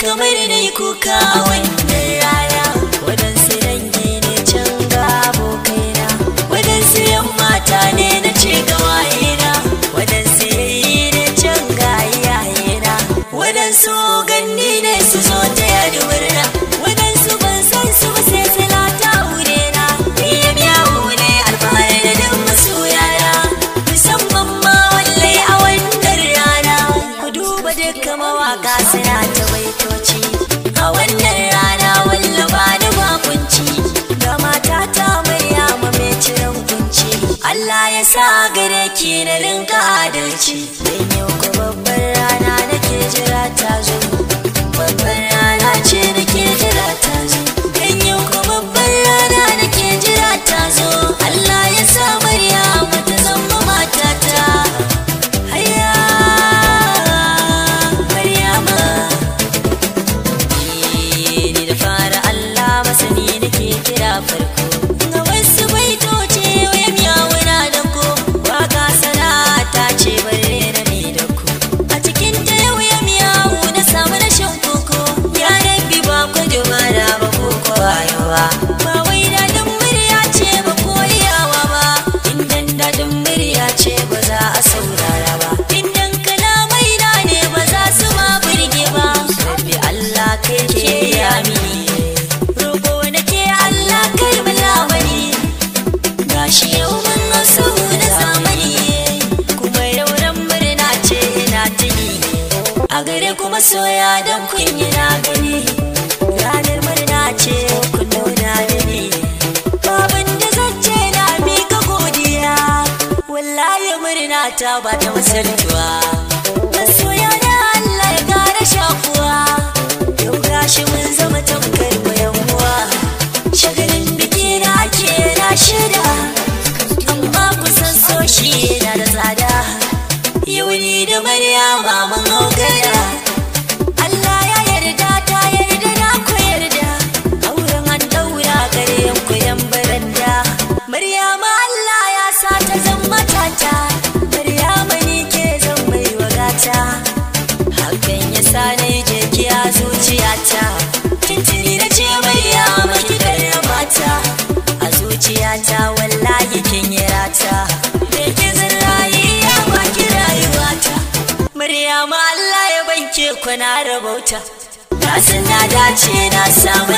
Kamar da yi kuka. удачи! ta ba ta wasali mota. Na san na dace na samu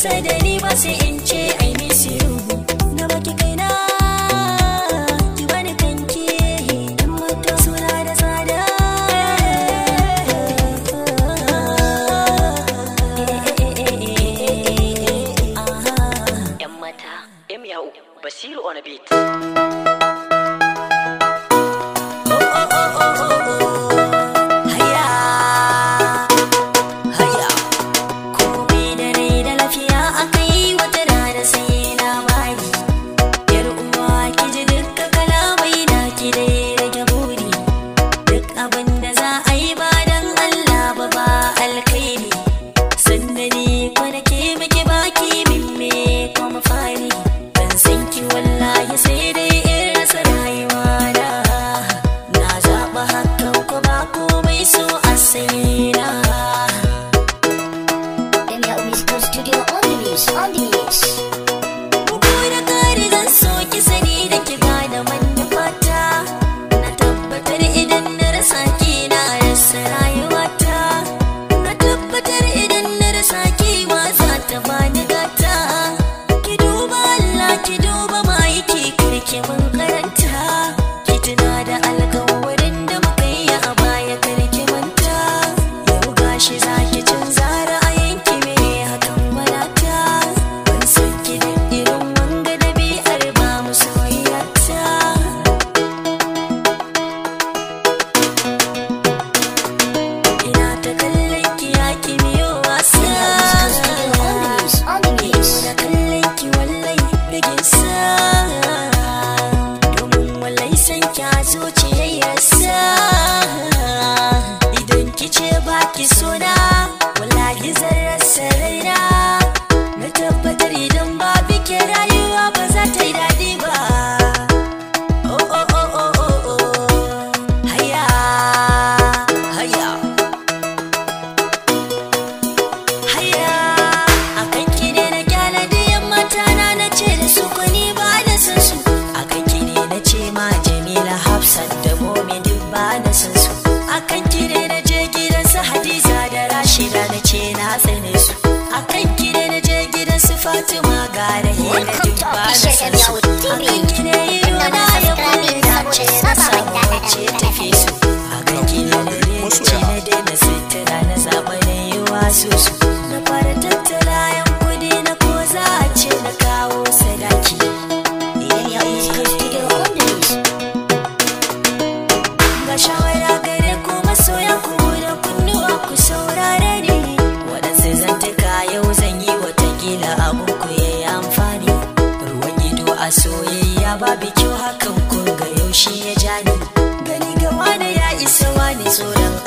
世で庭し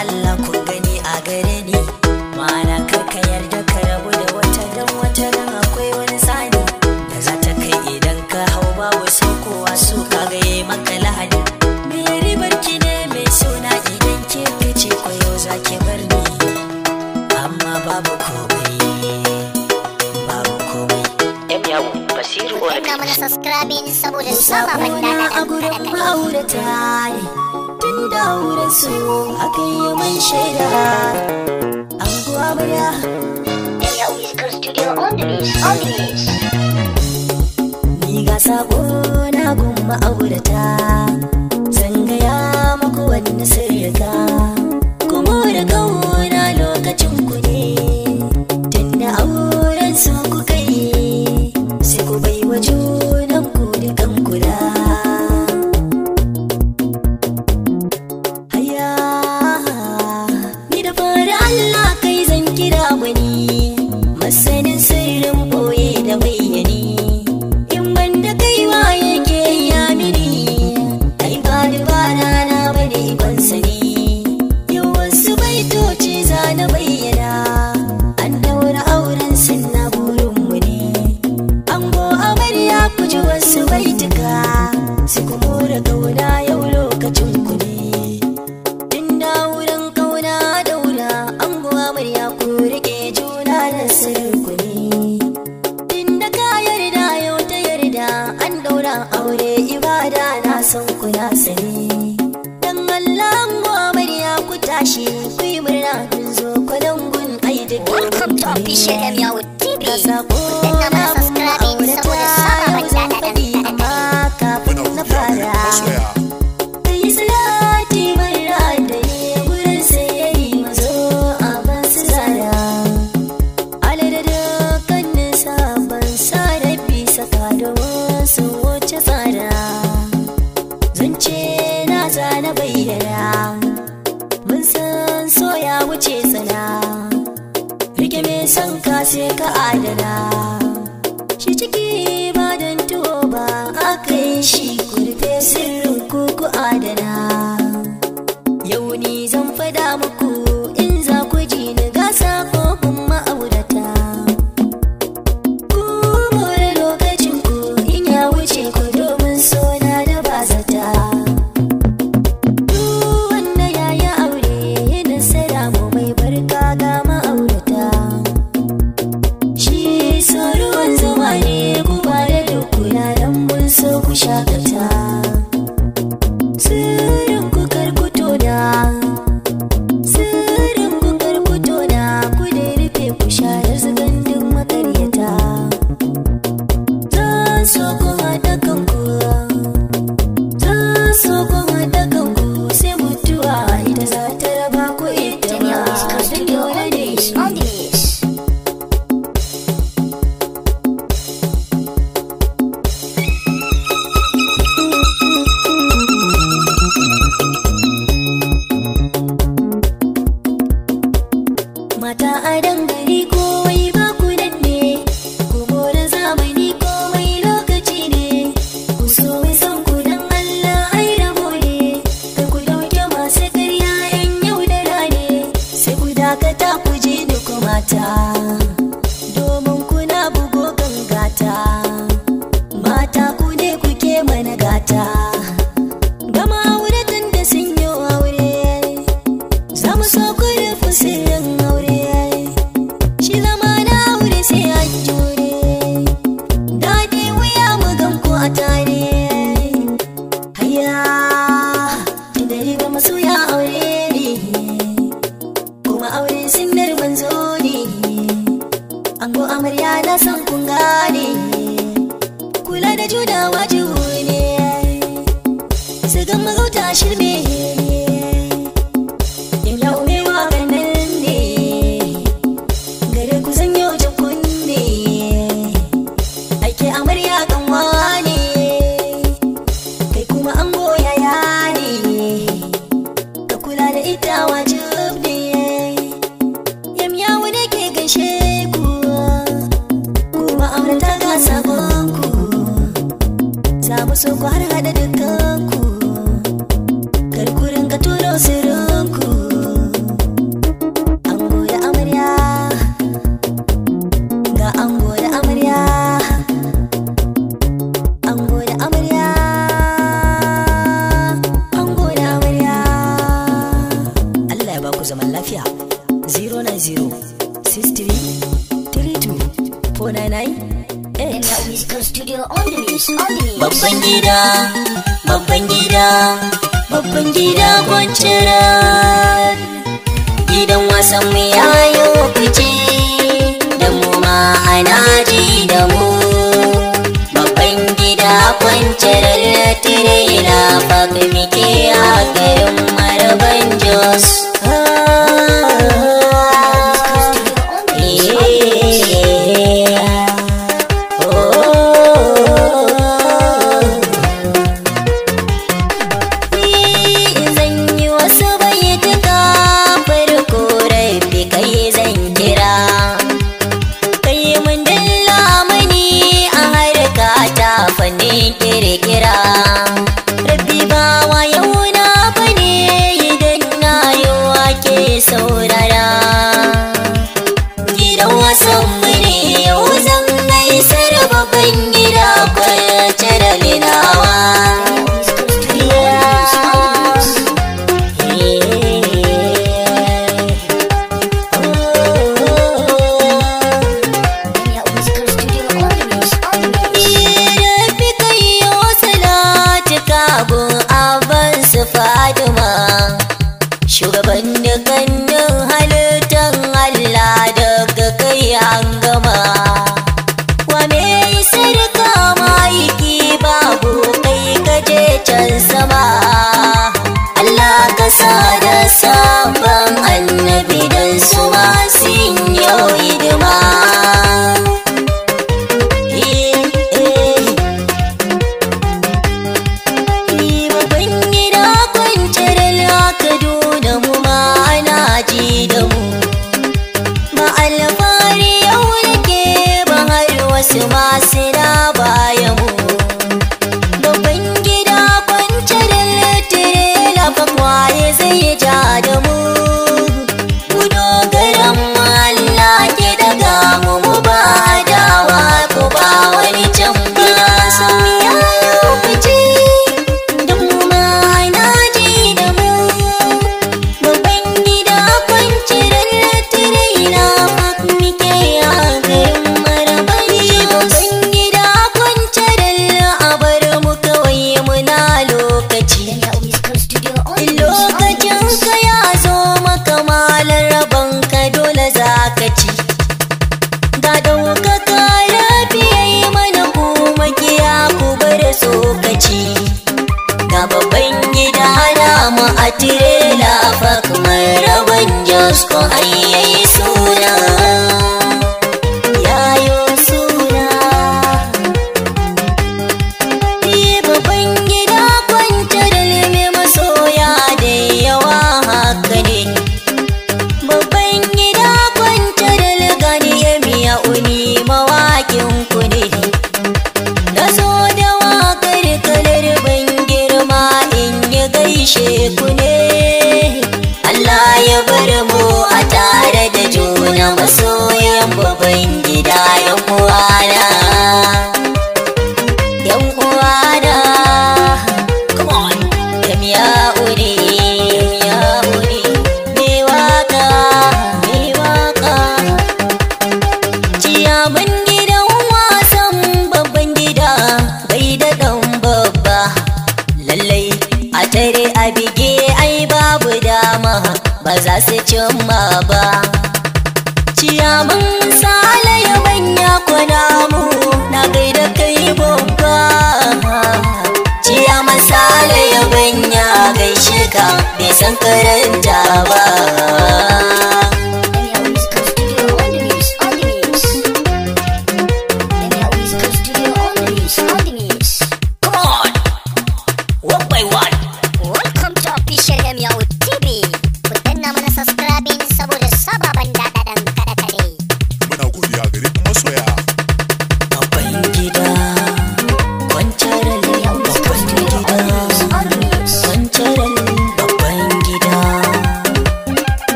Allah ku gani a gare ni. Ma'ana kar ka yarda ka rabu da wata dan wata dan akwai wani sani da za ta kai idan ka hau babu sai kowa su ka gaye maka lahadi. Me ribar ki ne mai suna idan ke kace ko yau za ki bar ni. Amma babu komai babu komai. Yan yawo basiru subscribing saboda sabon a gurin ma'aurata tun da su akai shaida. Anguwa murya. Ella Whisker Studio on the on the Ni ga na gumma aurata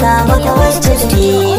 haƙuri na samu kawai da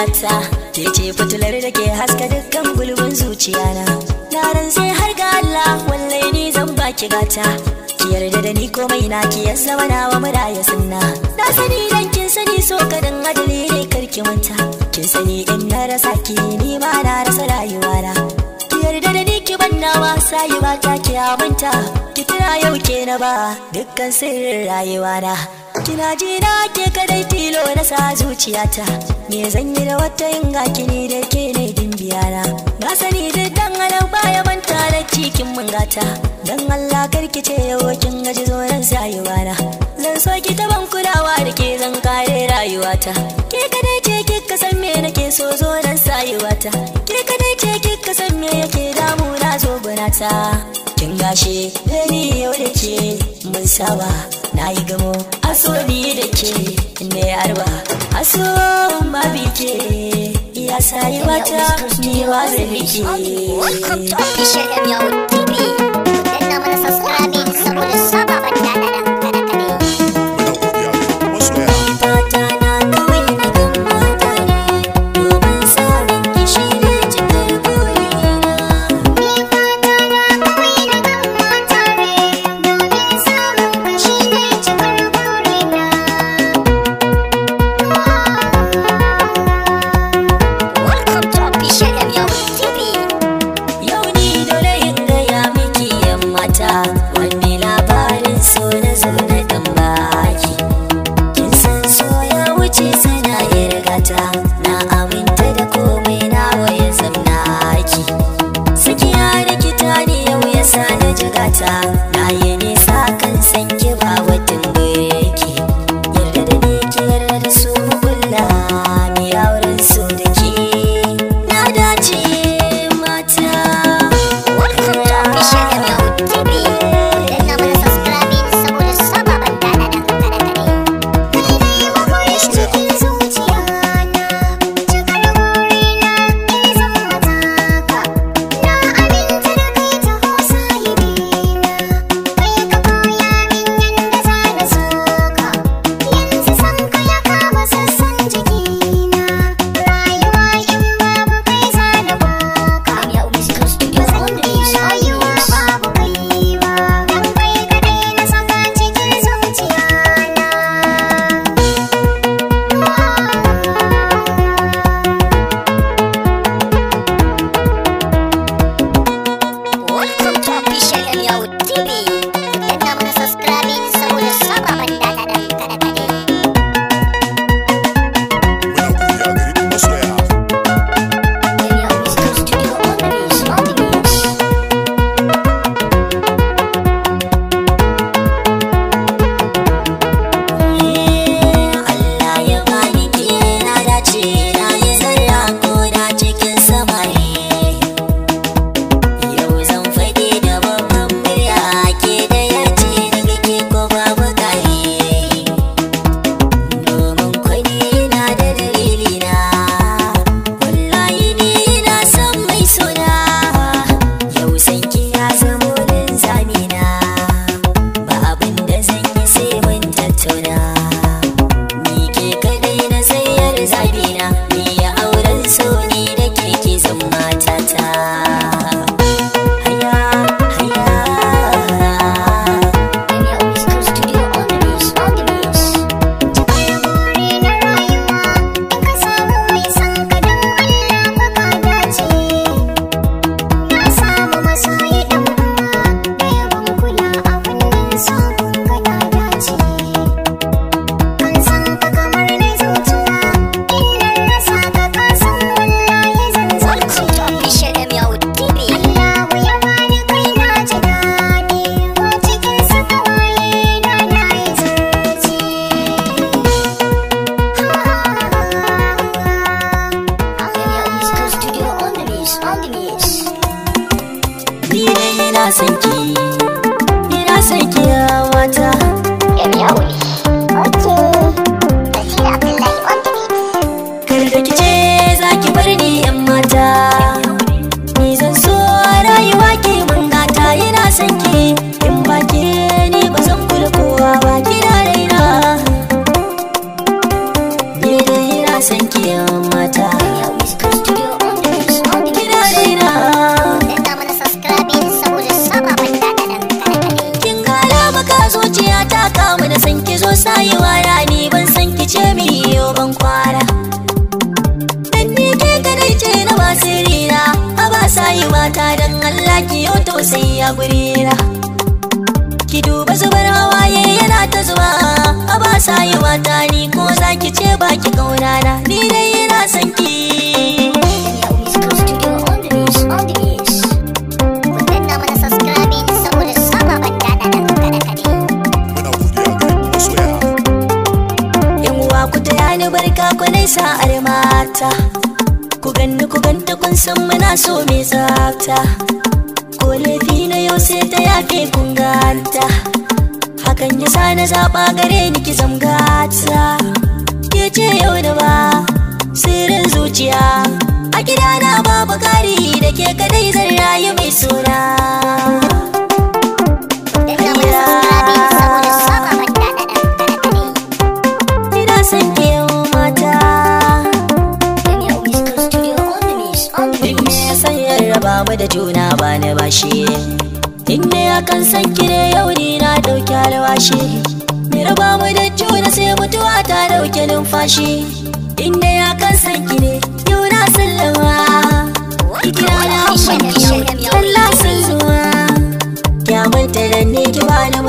gata Ke ce fitilar da ke haska dukkan gulbin zuciyana Na. Ran sai har ga Allah wallai ni zan baki gata. Ki yarda da ni komai na ki ya zama nawa muraya sunna. Na sani dan kin sani so kadan adali ne karki manta. Kin sani in na rasa ki ni ma na rasa rayuwana Ki yarda da ni ki banna wasa yi ba ta ki manta Ki tuna yau ke na ba dukkan sirrin rayuwana Kina ji na ke kadai tilo na sa zuciyata. Me zan yi da wata yin gaki ni da ke ne dimbiyana Na sani duk dan adam baya manta da cikin mun gata Dan Allah karki ce yau kin gaji zo nan sayuwana Zan so ki ta ban kulawa da ke zan kare rayuwata. Ke kadai ce kika san me nake so zo nan sayuwata Ke kadai ce kika san me yake damuna zo gunata. Kin gashe da ni yau da ke. Mun saba na yi gamo aso ni da ke. Ne arba aso babi ke. Ya sayi wata ni wa da nake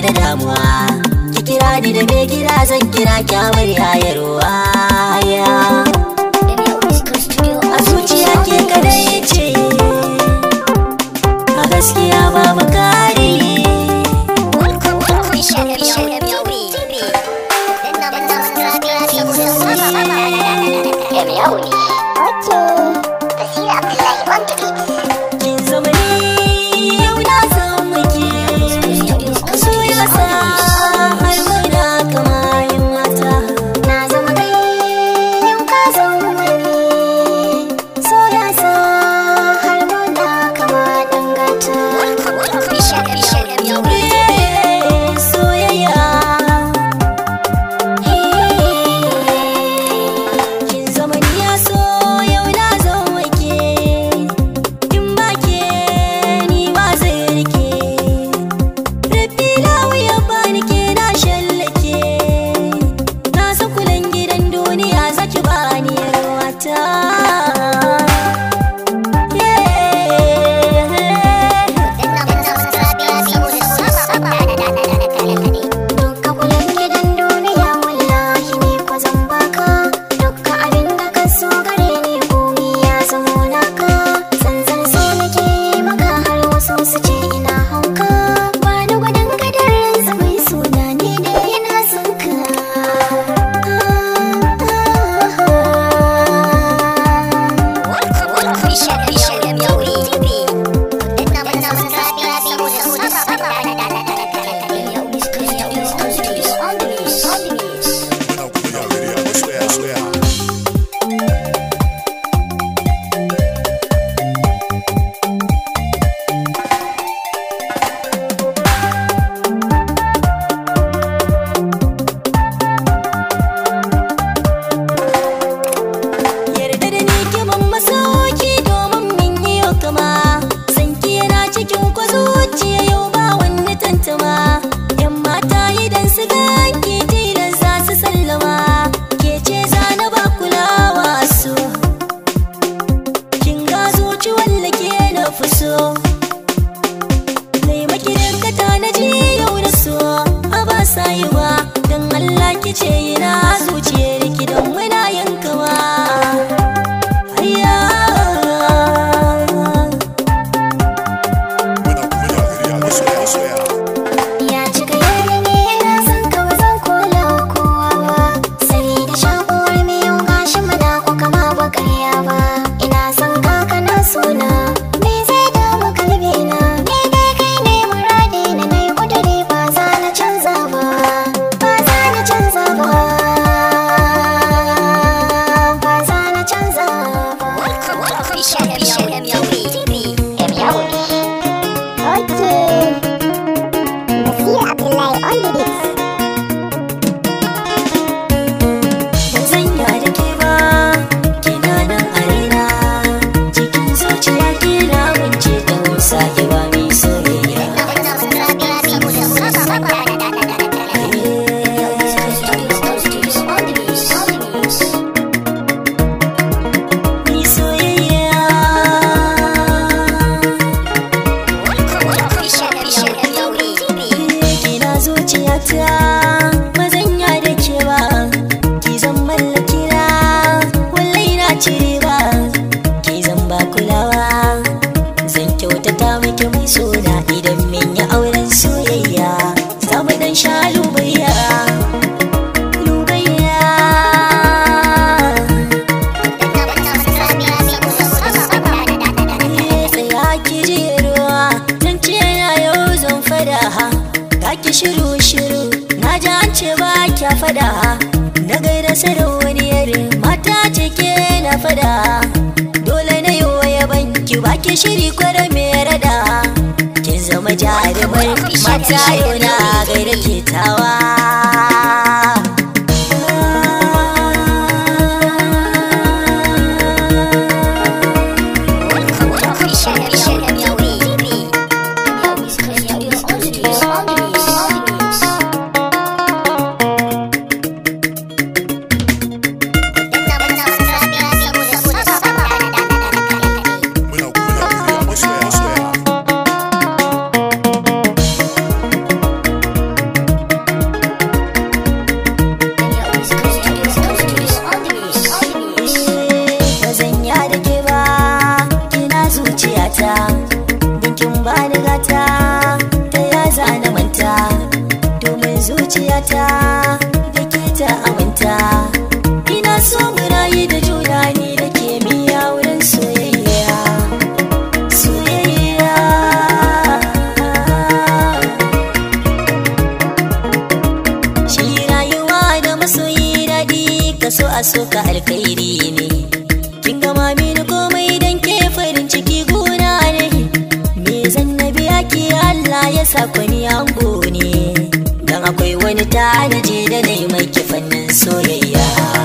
ni da damuwa. Ki kira ni da me gida zan kira ki amarya ya ruwa soyayya.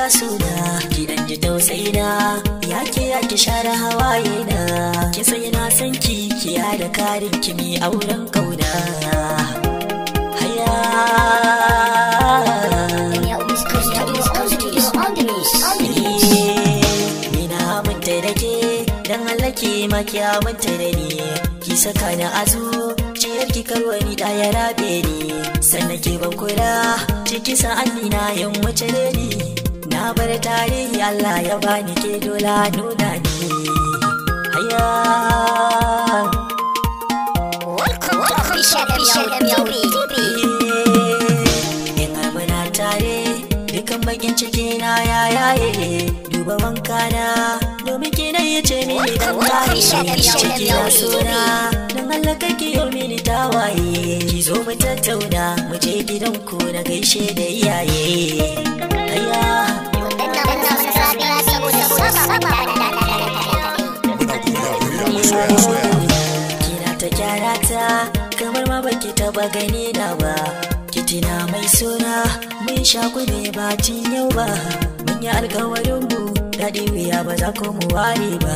ya suna. Ki dan ji tausayi na ya ke ya ki share hawaye na ki sai na san ki ki ya da karin ki mi auren ƙauna. Haya. Dan Allah ki makiya manta da ni. Ki saka ni azu ciyar ki karwani da ya rabe ni. Sannan ke ban kula ciki sa'an na yan wace ne ni. na bar tarihi Allah ya bani ke dola nuna ni. Haya. Dukan bakin ciki na ya yaye. Duba wanka na domin ki na ya ce mini dan kare ciki na dan Allah kake yau mini tawaye. Ki zo mu tattauna mu je gidan ku na gaishe da iyaye. Yeah. Kina ta kyara ta kamar ma baki taba gani na ba kitina mai suna mun shaku ne ba yau ba mun yi alkawarin mu daɗi wuya ba za ku mu ware ba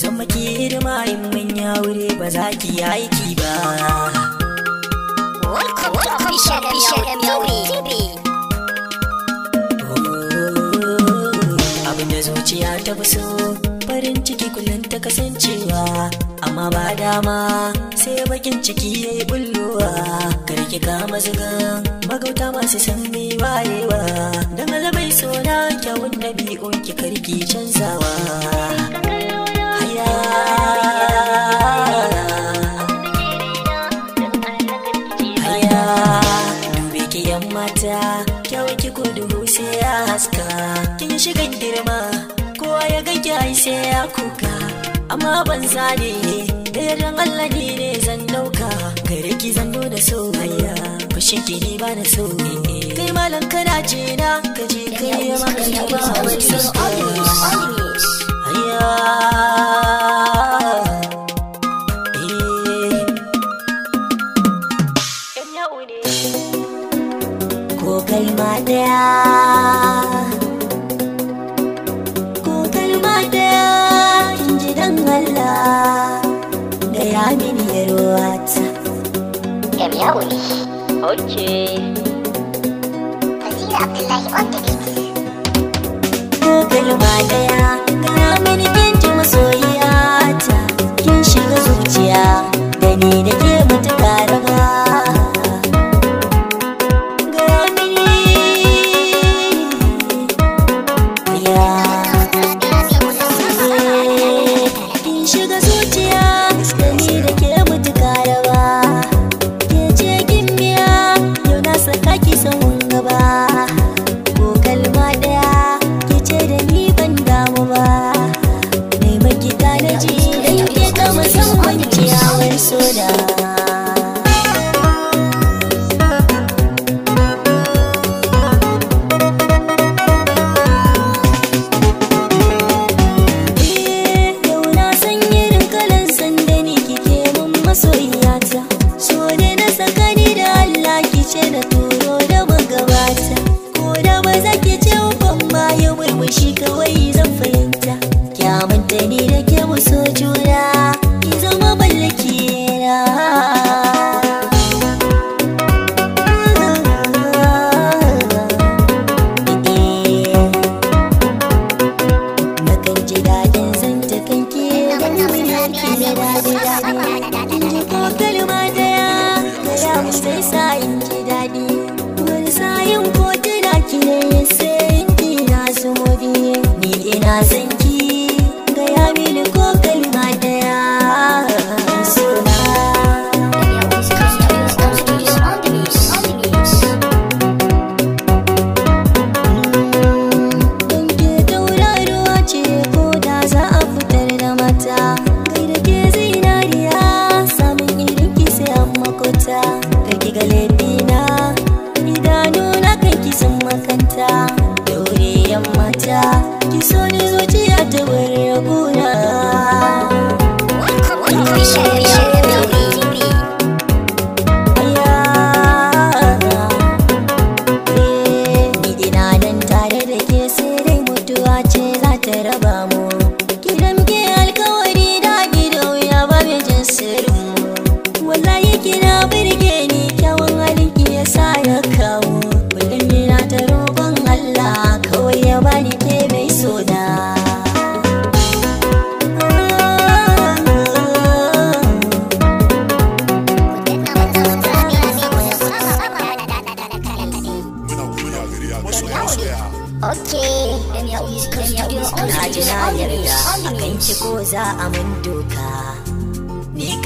zan maki hidima in mun ya wure ba za ki aiki ba abin da zuciya ta fi so farin ciki kullum ta kasancewa amma ba dama sai bakin ciki ya yi bullowa karki kama zugan magauta masu san mai wayewa don bai so na kyawun ɗabi'un ki karki canzawa haya haska kin shigan girma. Kowa ya ga ai sai ya kuka. Amma ban zane da yardan Allah ne ne zan ɗauka gare ki zan da soyayya fushin ki ne ba na so. Kai malam kana je na ka je kai ma ka ba wani Aya. Eh. Kalma ɗaya. Ko kalma ɗaya in ji dan Allah. Da ya mini yarwata ko kalma ɗaya da ya mini masoyiyata. Kin shiga zuciya da ni da ke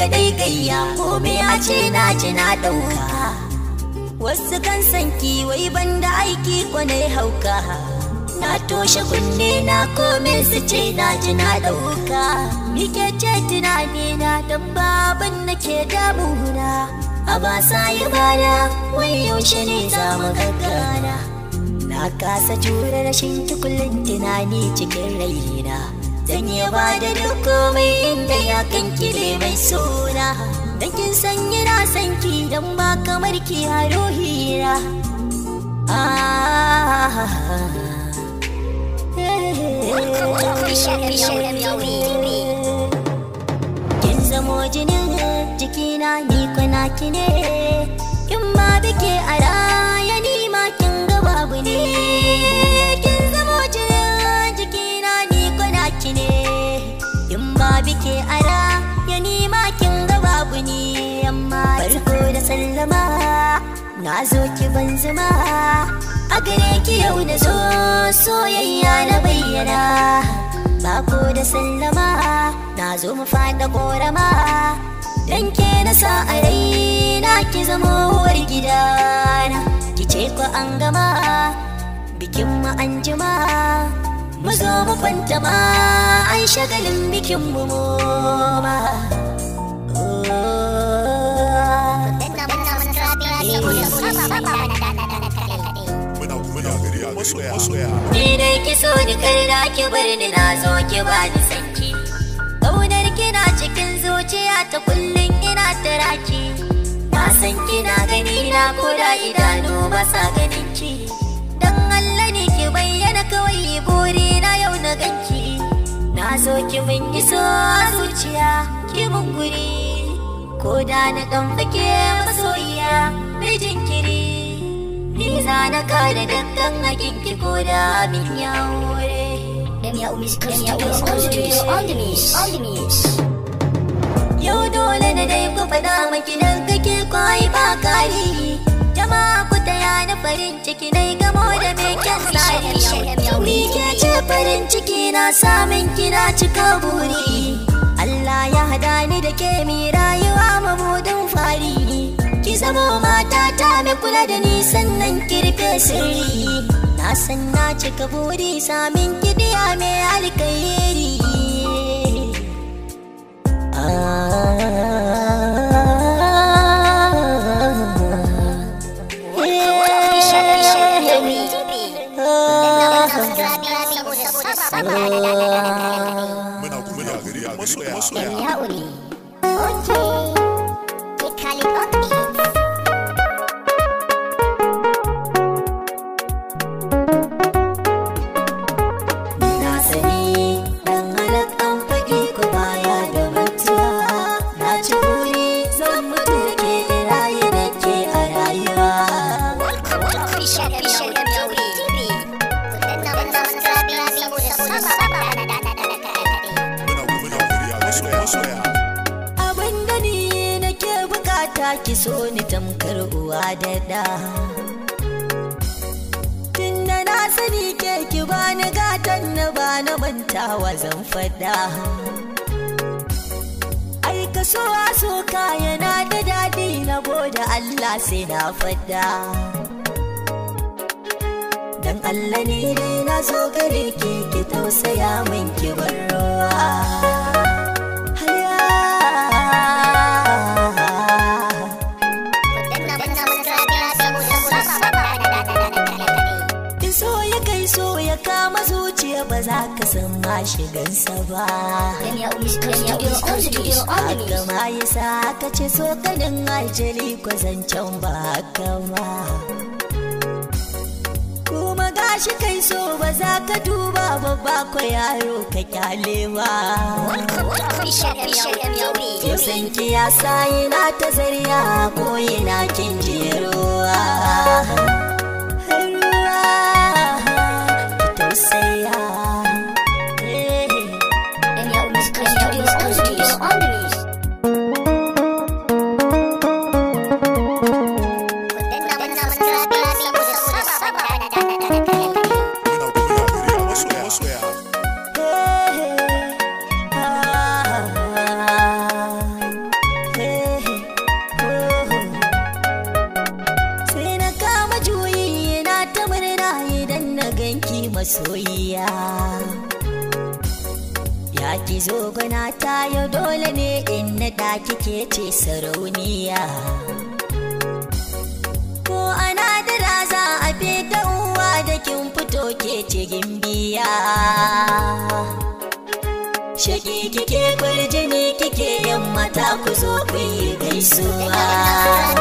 kadai gayya ko me ya ce na ji na ɗauka. Wasu kan san wai banda aiki ko na hauka. Na toshe kunne na komen su ce na ji na ɗauka nike ce tunani na dan babin nake damuna. A ba sa yi bana wai yaushe ne za mu gaggana na kasa jure rashin tukulin tunani cikin raina. Zan yi ba da duk komai inda ya kan kile mai suna. Dan kin san yana san ki dan ba kamar ki a ruhina. Ah Kin zamo jinin jikina ni kwana ki ne. In ma bike a raya ni ma kin ga babu ne In ma bike a raya ni ma kin ga babu ne Amma farko da sallama na zo ki ban zuma. A gare ki yau na zo soyayya na bayyana. Bako da sallama na zo mu fada korama Dan ke na sa a raina ki zama uwar gidana. Ki ce ko an gama bikin mu an jima Mu zo mu kwanta ma an shagalin bikin mu mu ma. Ni dai ki so ni karda ki bar ni na zo ki ba ni sanki Ƙaunar kina cikin zuciya ta kullum ina taraki Na san kina gani na ko da idanu ba sa ganin ki bayyana kawai buri na yau na ganki. Na zo ki min iso a zuciya ki mun guri. Ko da na dan fake masoyiya mai jinkiri. Ni za na kare dukkan hakinki ko da min ya wure. Yau dole na dai ku faɗa maki dan kake kwai ba kari. Jama'a na farin ciki na gamo da mai kyan tsari. Ni ke ce farin ciki na samun kina cika buri. Allah ya hada ni da ke mi rayuwa mabudin fari. Ki zamo matata mai kula da ni sannan kirfe sirri. Na san na cika buri samin kidiya mai alkairi. Muna muna gari a masoya masoya. Na mantawa zan fada. Ai ka so a so yana da daɗi na gode Allah sai na fada. Dan Allah ne dai na so gare ki ki tausaya min ki bar ruwa. San ma shigansa ba. Haka ma ya sa ka ce so kanin ajali ko zancen ba haka ma. Kuma gashi kai so ba za ka duba babba ko yaro ka ƙyale ba. Kusan ki ya sa yana ta zariya ko yana kin ruwa. mata ku zo ku yi gaisuwa.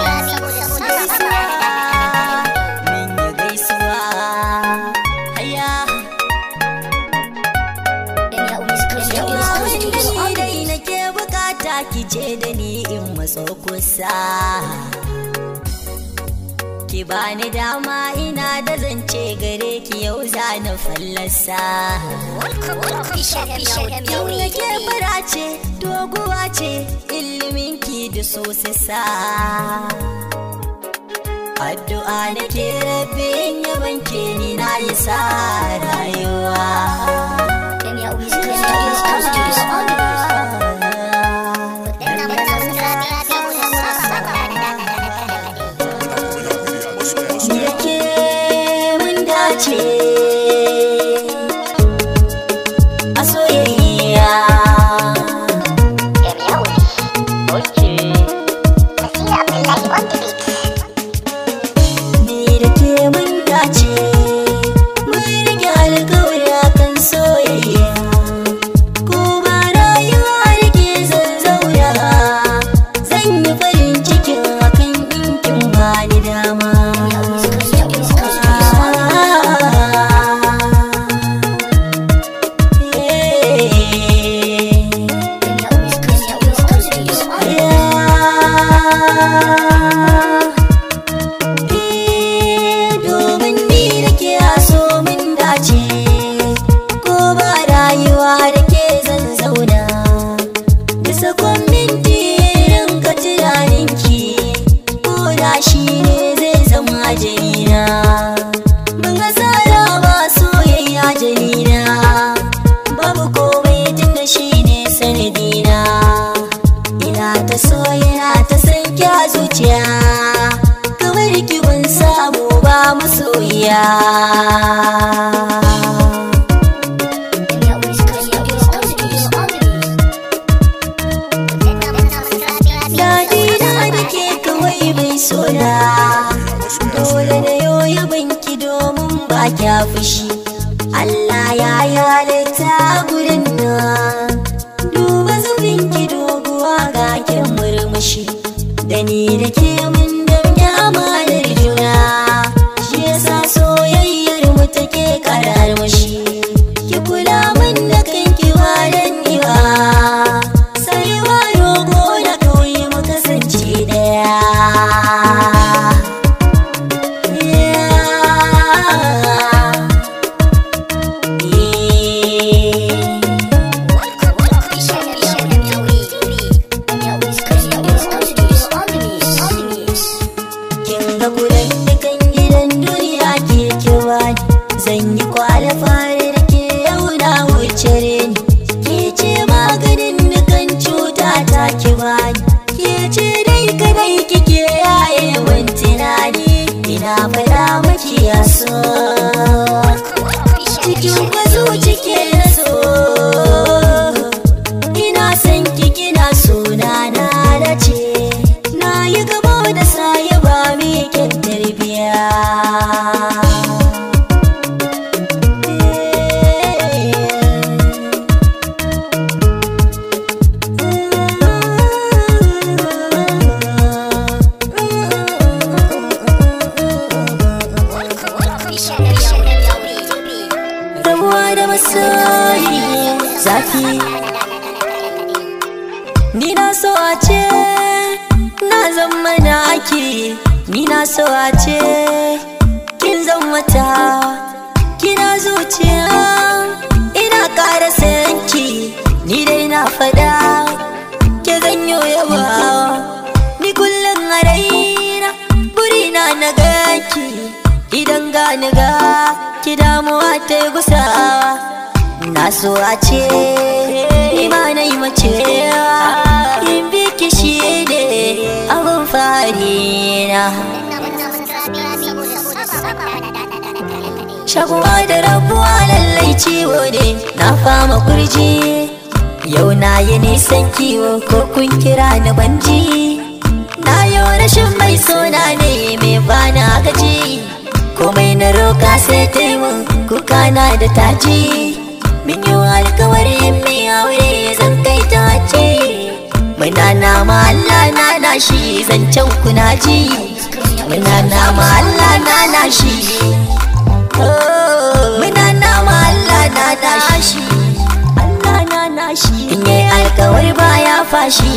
bani dama ina da zance gare ki yau za na fallasa. Yau ke fara ce doguwa ce ilimin ki da sosisa addu'a na ke rabe yaban ke ni na yi sa rayuwa ni ga ki damuwa ta yi gusawa. Na so a ce imanai mace in bi ki shi ne abin fari na. Da rabuwa lallai ciwo ne na fama kurji. Yau na yi nisan kiwo ko kun kira na banji na yau rashin mai sona ne mai bana gaji. Komai na roka sai taimun kuka na da taji. Min yi alkawari mai aure zan kai ta ce. Muna nama Allah na na shi zancen kuna ji. Muna nama Allah na na shi. Muna nama Allah na na shi. Allah na na shi. In yi alkawari baya fashi.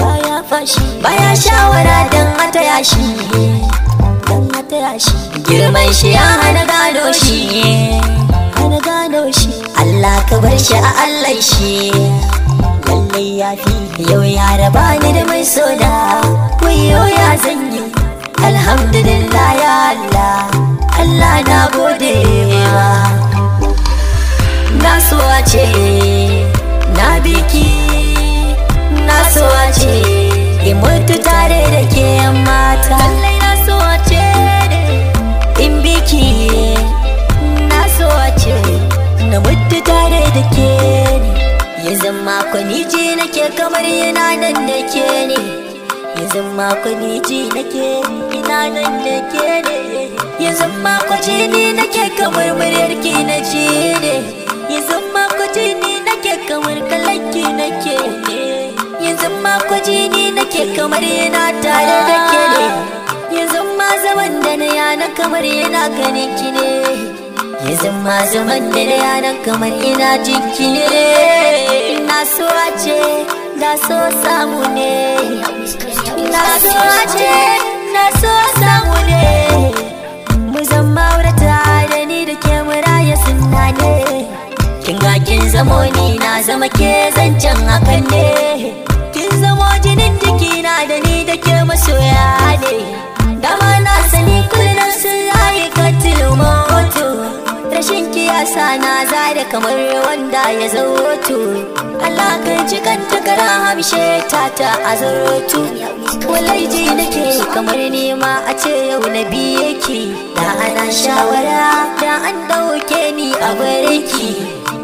Baya fashi. Baya shawara don a taya shi Don a taya Girman shi ya hana gano shi. Hana gano shi. Allah ka bar shi a Allah shi. Lallai ya fi yau ya raba ni da mai soda. Wayo ya zan yi. Alhamdulillah ya Allah. Allah na gode wa. Na so a ce na biki na so a ce mutu tare da ke mata. Yanzu makonni ji nake kamar yana nan da ke ne. Yanzu makonni ji nake ina nan da ke ne. Yanzu makonni ni nake kamar muryar ki na ji ne. Yanzu makonni ni nake kamar kalanki nake ne. Yanzu makonni ni nake kamar yana tare da ke ne. Yanzu ma zaman da na yana kamar yana ganin ki ne. Yanzu ma zaman da na yana kamar ina jinki na so ce da so samu ne. Na so ce na so samu ne. Mu zama aurata da ni da ke muraya sunna ne. Kin ga kin zamo ni na zama ke zancen hakan ne. Kin zamo jinin jikina da ni da ke masoya ne. Dama na sani kullum sun kiyasa na zare kamar wanda ya zautu Allah kan ci kan takara hamshe ta ta azurtu walai ji nake kamar nema a ce yau na biye ki. Da ana shawara da an ɗauke ni a bariki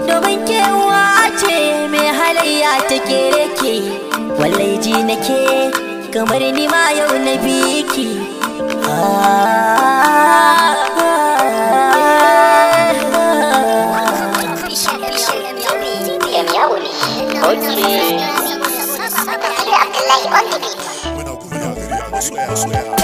domin kewa ce mai halayya ta kere ki walai ji nake kamar nima yau na biye ki. Muna muna gari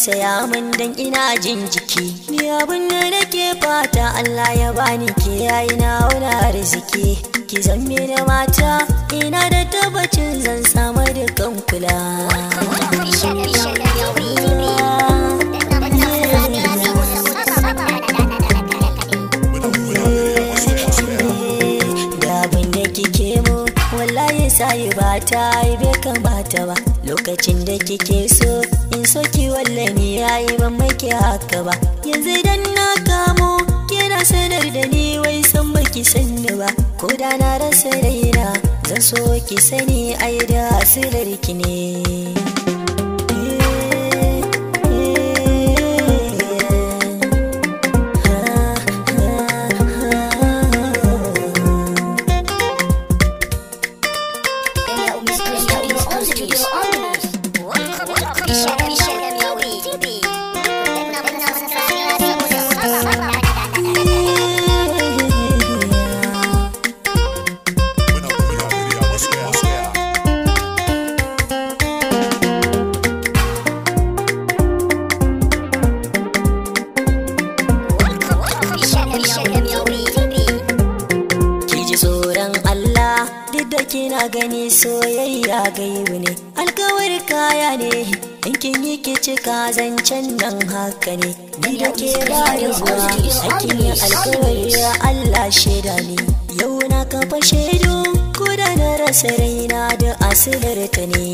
tausaya min dan ina jin jiki. haka ba. Yanzu dan na kamo kina sanar da ni wai san baki sanni ba. Ko da na rasa raina zan so ki sani ai da asirarki ne. saraina da asilarta ne.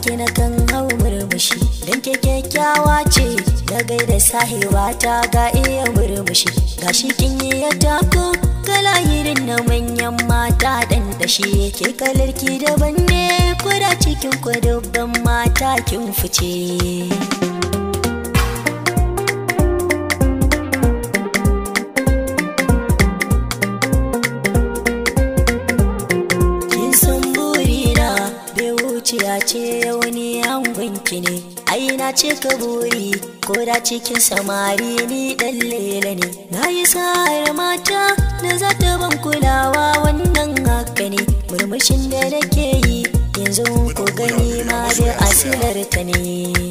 Take na kan hau murmushi. Don ke kyakkyawa ce na gaida sahiba ta ga iya murmushi. Gashi kin yi ya tako kalahirin na manyan mata dan dashi ke kalarki daban ne. cikin kwadubban mata kin fice. Zuciya ce wani yangunki ne. Ai na ce ka buri ko da cikin samari ne. company.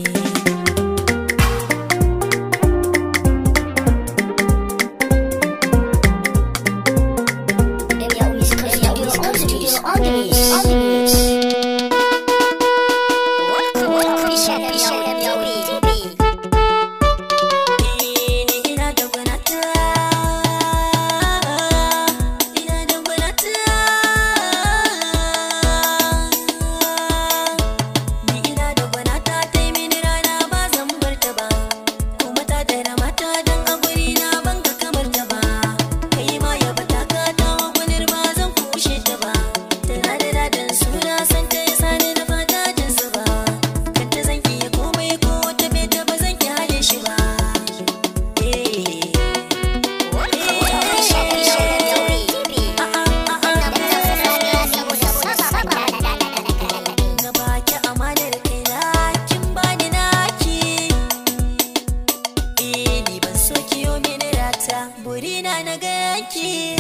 burina na ga ganki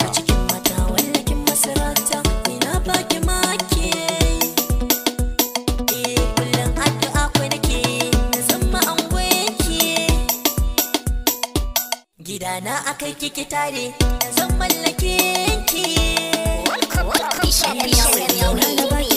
a cikin mata wallakin masarauta ina baki maki kullum addu'a ku nake na zama an ki gidana akai kiki tare na zan mallake ki Shari'a, shari'a, shari'a,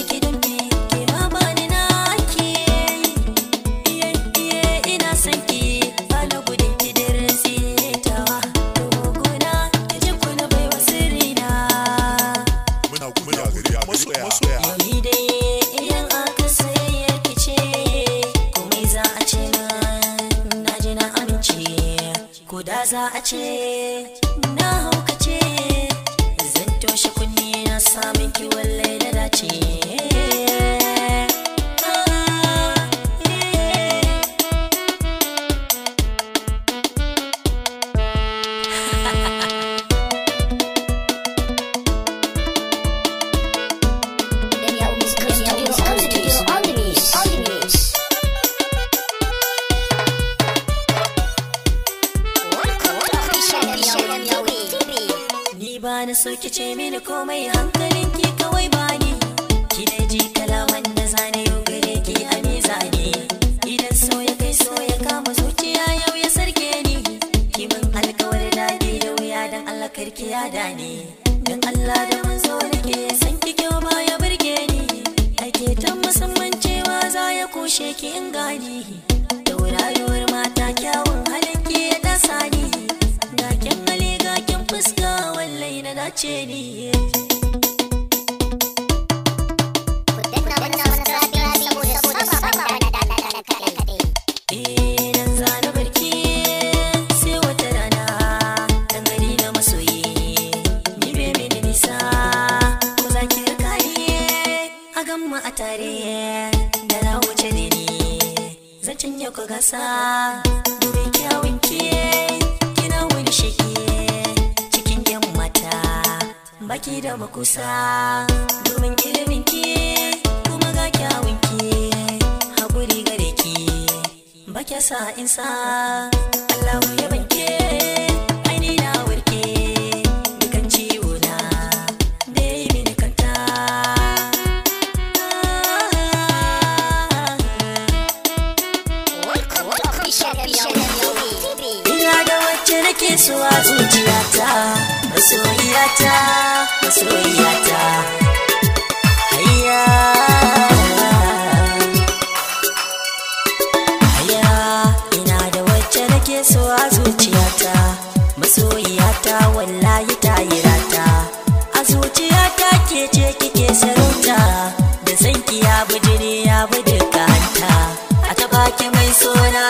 za a ce na haukace. Zan toshe kunni na samun kiwon laila baki mai suna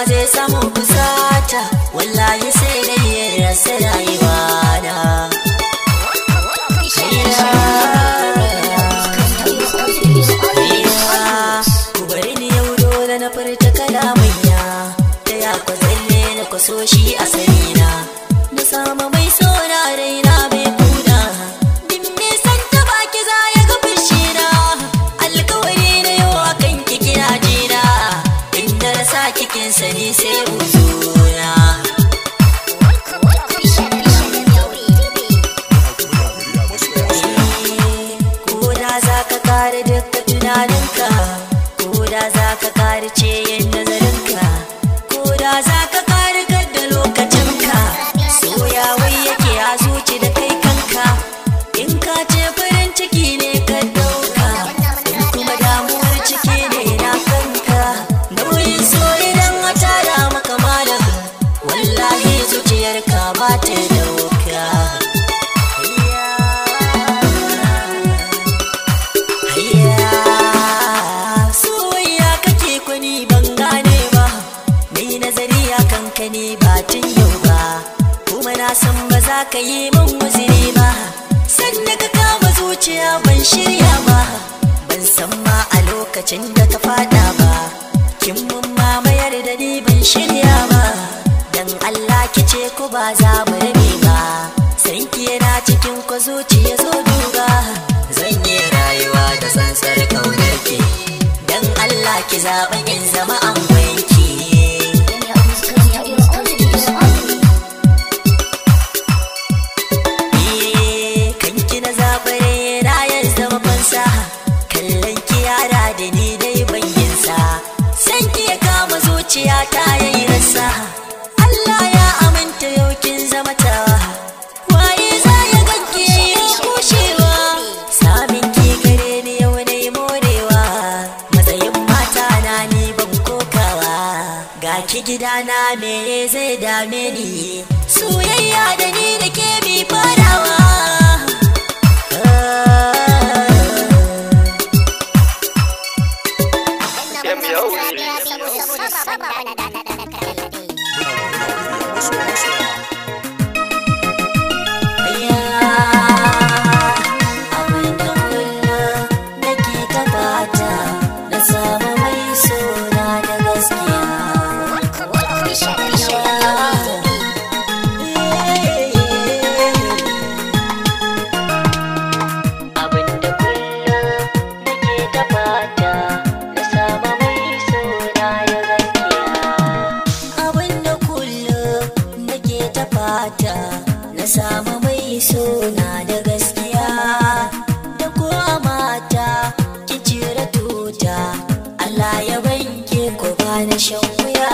bani shan wuya.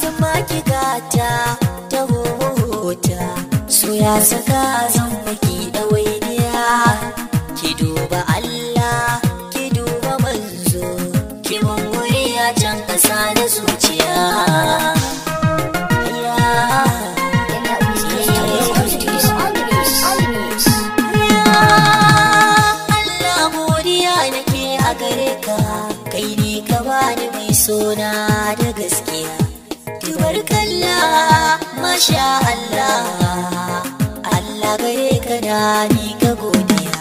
Zama ki gata ta huta so ya saka zan sona da gaskiya. Tubarkalla masha Allah. Allah gare ka da ni ka godiya.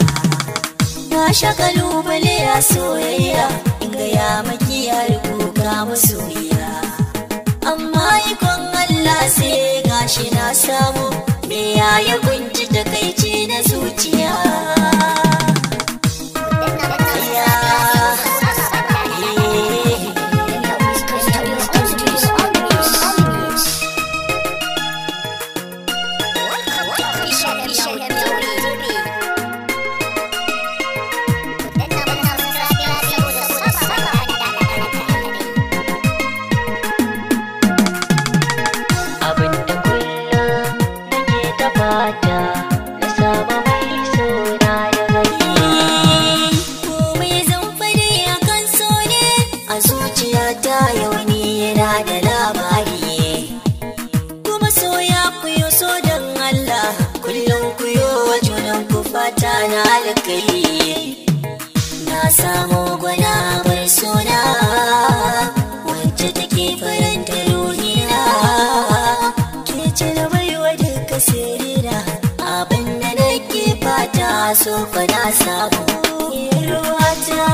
Na sha ƙalubale a soyayya in ga ya maki ya rubuka masoyiya. Amma ikon Allah sai gashi na samu me ya ya kunci takaici na zuciya? Alkai na samu gwana bar suna wacce take faranta ruhina ke ce da baiwa duka sirina abin da nake fata so fa na samu. Ruwata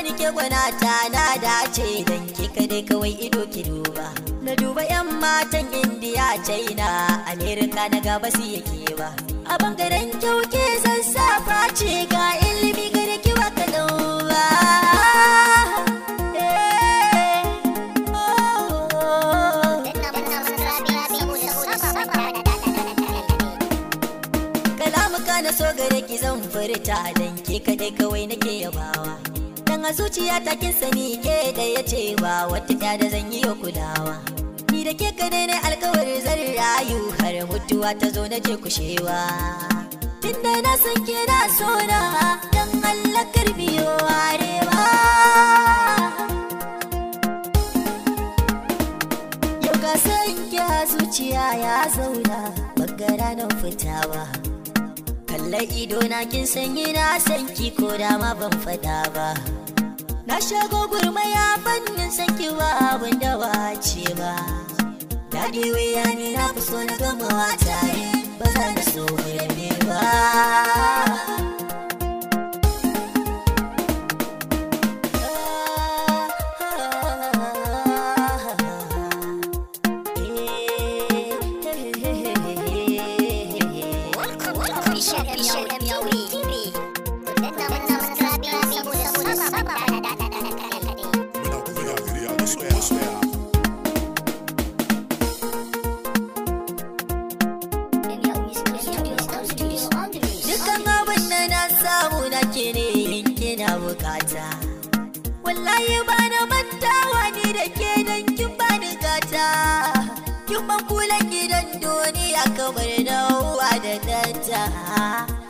Bani ke gwanata na dace dan ke kadai kawai ido ki duba. Na duba 'yan matan Indiya, China, Amerika na gaba su yake ba. A ɓangaren kyau ke sassafa ce ga ilimi gare ki ba ka ba. Eh, oh. kalamuka so gare ki zan furta dan ke kadai kawai nake yabawa dan a zuciya ta kin sani ke da ya ce ba wata ya da zan yi wa kulawa. Ni da ke kadai ne alkawarin zan rayu har mutuwa ta zo na je kushewa. Tunda na san ke na so na dan Allah karbiyo arewa Yau ka san a zuciya ya zauna bangara nan fitawa. Kalla ido na kin sanyi na san ki ko da ma ban fada ba. Na shago gurmaya fannin ba abin da wace ba. Daɗi wuya ni na fi so na gamawa tare ba za na so ba. duniya kamar da uwa da danta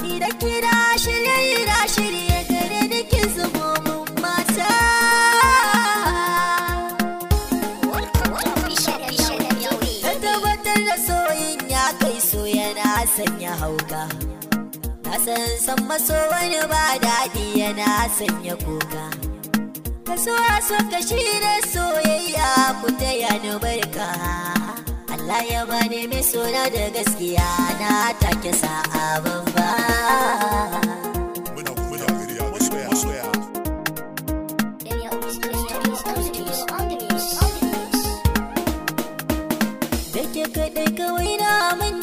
idan kira shirye na shirye gare nake zubo mun mata. Tabbatar da soyin ya kai so yana sanya hauka. Na san san maso wani ba daɗi yana sanya kuka. Ka so a so kashi da soyayya ku ta yana barka. Allah ya bani mai suna da gaskiya na take sa'a ban ba kawai na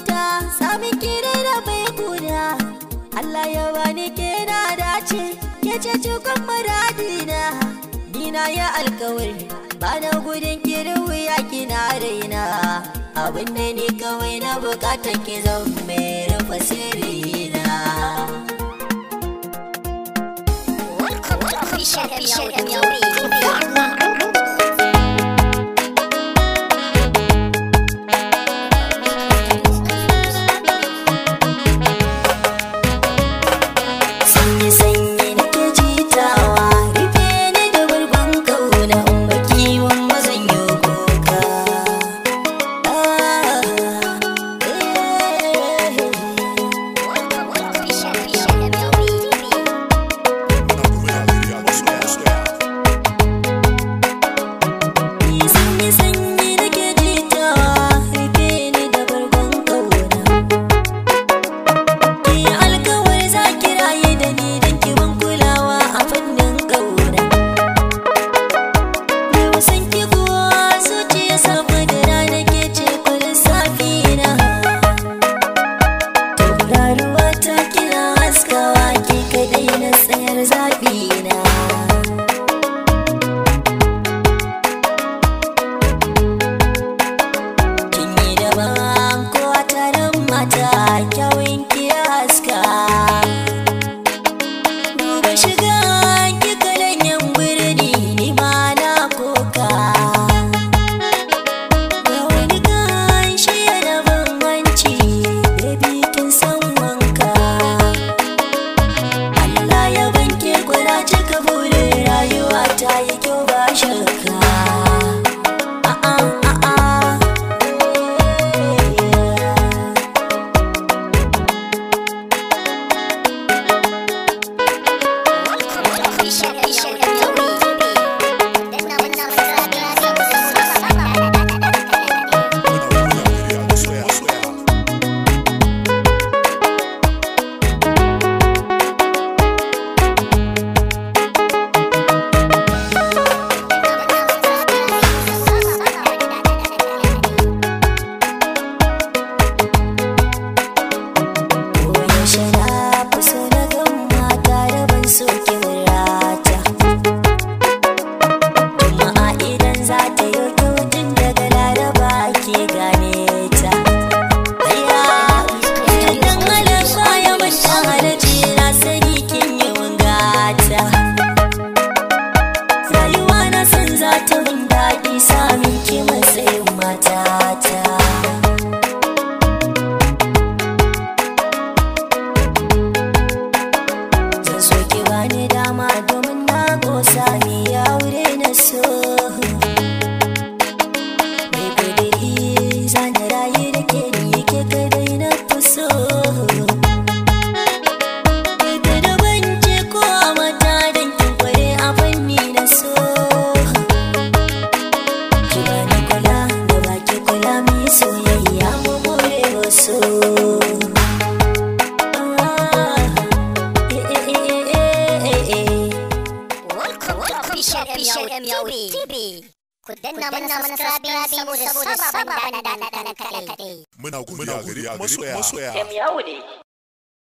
da Allah ya bani kena dace ke ce cikin muradina. Ni ya alkawari bana gudun kirwi ya kina raina. Abinda ni kawai na buƙata ki zan mai rufa sirrina. Welcome to Fisher Fisher